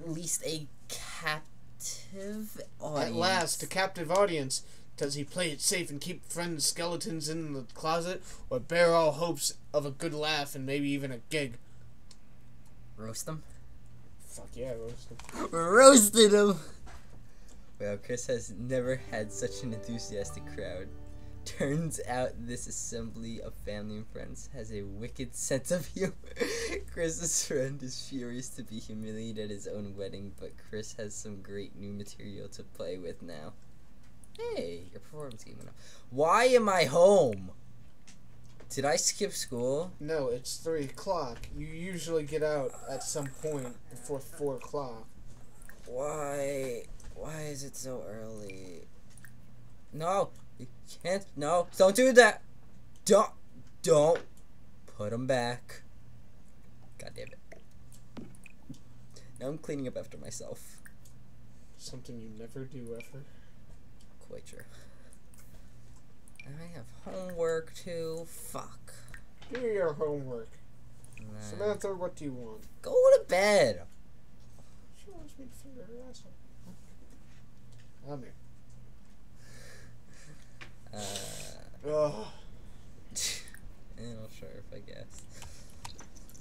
at least a captive audience. At last, a captive audience. Does he play it safe and keep friends' skeletons in the closet, or bear all hopes of a good laugh and maybe even a gig? roast them. Fuck yeah, roast them. Roasted him. Well, Chris has never had such an enthusiastic crowd. Turns out this assembly of family and friends has a wicked sense of humor. Chris's friend is furious to be humiliated at his own wedding, but Chris has some great new material to play with now. Hey, your performance came up. Why am I home? Did I skip school? No, it's three o'clock. You usually get out at some point before four o'clock. Why? Why is it so early? No, you can't. No, don't do that. Don't. Don't. Put them back. God damn it. Now I'm cleaning up after myself. Something you never do ever. Quite sure. I have homework too. Fuck. Do your homework. Nah. Samantha, what do you want? Go to bed. She wants me to finger her asshole. I'm here. Uh, Ugh. I'm not sure if I guess.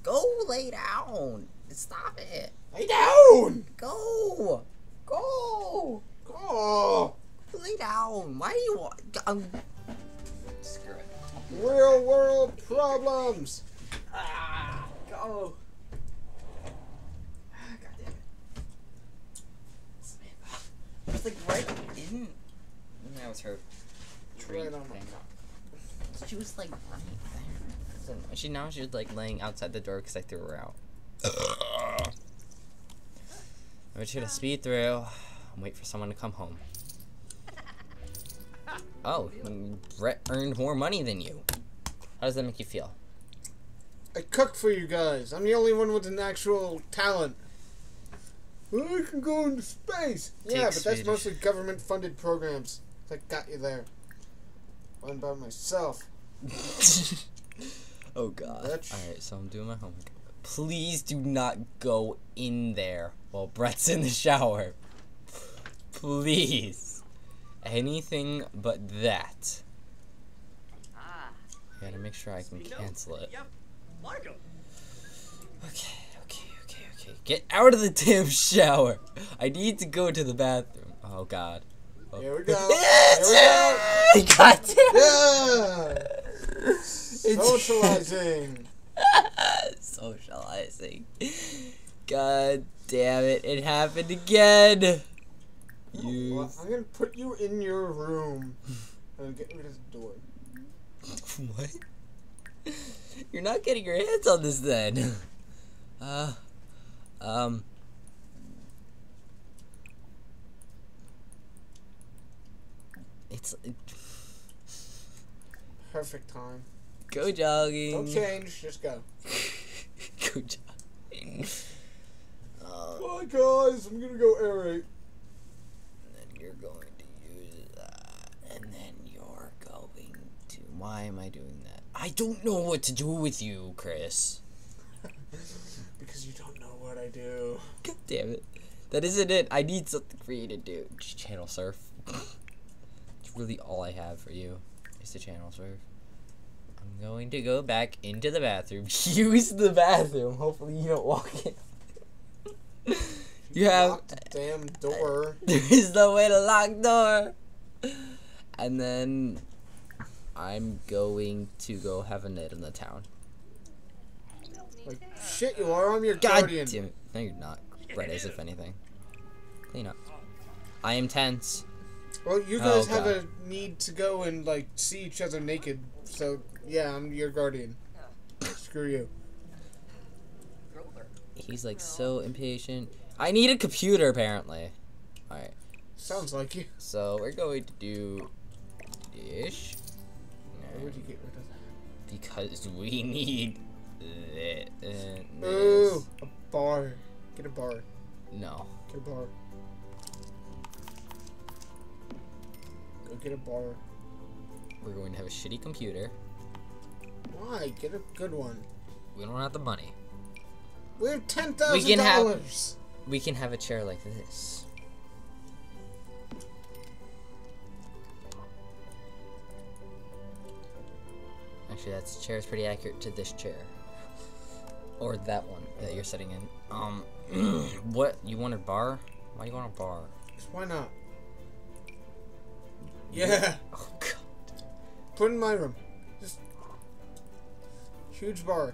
Go lay down. Stop it. Lay down! Go. Go. Go. Lay down. Why do you want? Um, screw it. Real world problems! Ah, go. Ah, God damn it. Samantha. It was like right in. That was her tree Right on thing. top. She was like right there. So she now she's like laying outside the door because I threw her out. I want you to speed through and wait for someone to come home. Oh, Brett earned more money than you. How does that make you feel? I cook for you guys. I'm the only one with an actual talent. Well, I can go into space. yeah, Take but that's Swedish. mostly government funded programs that got you there. One by myself. oh god. Alright, so I'm doing my homework. Please do not go in there while Brett's in the shower. Please. Anything but that. Ah, I gotta make sure I can cancel it. Yep, Marco. Okay, okay, okay, okay. Get out of the damn shower. I need to go to the bathroom. Oh god. Oh. Here we go. Here we go. God damn Yeah! Socializing. Socializing. God damn it. It happened again. Well, You. I'm gonna put you in your room and get rid of the door. What? You're not getting your hands on this then. Uh. Um. It's. Perfect time. Go jogging. Don't change, just go. Go jogging. Uh, Bye guys, I'm gonna go aerate. And then you're going to use that, and then you're going to. Why am I doing that? I don't know what to do with you, Chris. because you don't know what I do. God damn it. That isn't it. I need something for you to do. Just channel surf. really all I have for you is to channel surf. I'm going to go back into the bathroom. Use the bathroom. Hopefully you don't walk in. you have Lock the damn door. there is no way to lock door. And then I'm going to go have a night in the town. Like shit, you are. I'm your God guardian. damn it. No, you're not. Brett is, if anything. Clean up. I am tense. Well, you Oh, guys have God. a need to go and like see each other naked. So yeah, I'm your guardian. Screw you. He's like so impatient. I need a computer, apparently. Alright, Sounds like you. so we're going to do ish. Why would you get rid of that? Because we need uh, Ooh, a bar. Get a bar. No. Get a bar. Go get a bar. We're going to have a shitty computer. Why? Get a good one. We don't have the money. We have ten thousand can have- dollars. we can have a chair like this. Actually, that chair is pretty accurate to this chair. Or that one that you're sitting in. Um, what? You want a bar? Why do you want a bar? Why not? Yeah. Oh, God. Put it in my room. Just huge bar.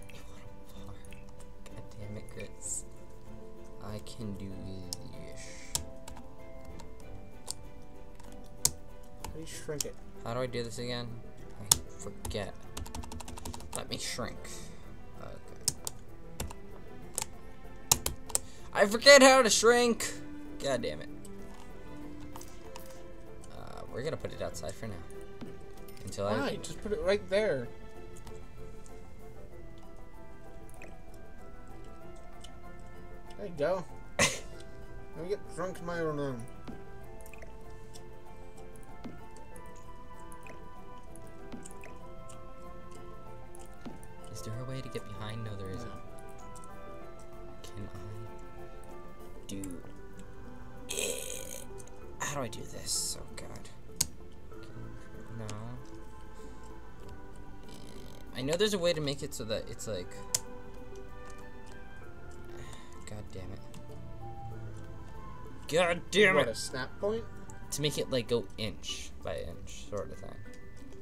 God damn it, Chris. I can do this. How do you shrink it? How do I do this again? I forget. Let me shrink. Okay. I forget how to shrink! God damn it. We're gonna put it outside for now. Until Why? I. Just put it right there. There you go. Let me get drunk in my own room. Is there a way to get behind? No, there isn't. Can I do it? How do I do this? Oh god. Know there's a way to make it so that it's like. God damn it. God damn What, it! a snap point? To make it like go inch by inch, sort of thing.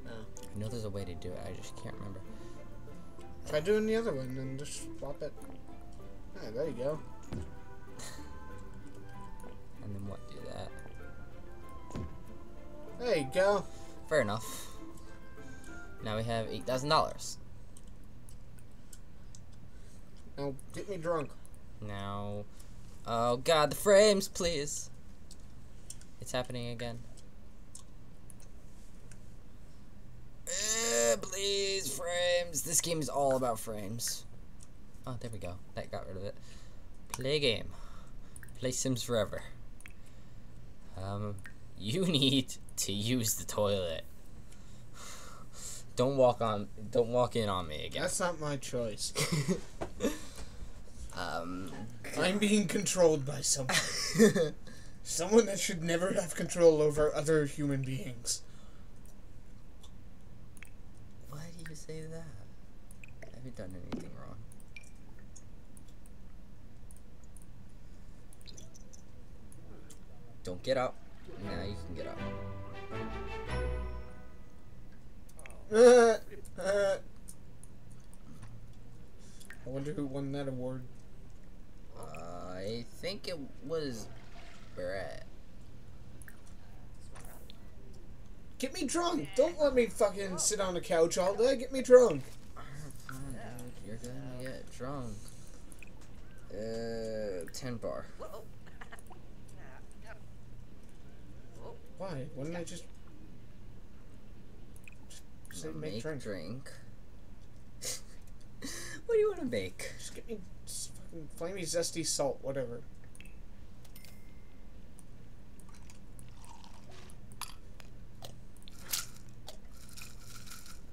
No. I know there's a way to do it. I just can't remember. Try doing the other one and just swap it. Yeah, there you go. And then what? Do that. There you go. Fair enough. Now we have eight thousand dollars. Now get me drunk. Now, oh god, the frames, please. It's happening again. Uh, please, frames. This game is all about frames. Oh, there we go. That got rid of it. Play game. Play Sims Forever. Um, you need to use the toilet. Don't walk on. Don't walk in on me again. That's not my choice. Um. I'm being controlled by someone. someone that should never have control over other human beings. Why do you say that? Have you done anything wrong. Don't get up. Now you can get up. Uh, uh. I wonder who won that award. I think it was Brett. Get me drunk. Don't let me fucking sit on the couch all day. Get me drunk. Fine, dude. You're gonna get drunk. Uh, 10 bar. Whoa. Whoa. Why? Wouldn't I just, just say make, make drink? drink. what do you want to make? Just get me just fucking flamey zesty salt, whatever.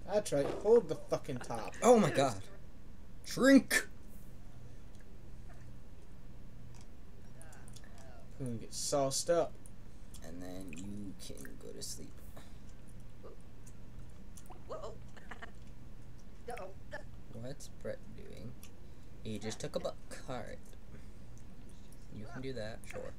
That's right. Hold the fucking top. Oh my god. Drink! I'm gonna get sauced up. And then you can go to sleep. What's Brett doing? He just took a buck. Alright. You can do that, sure.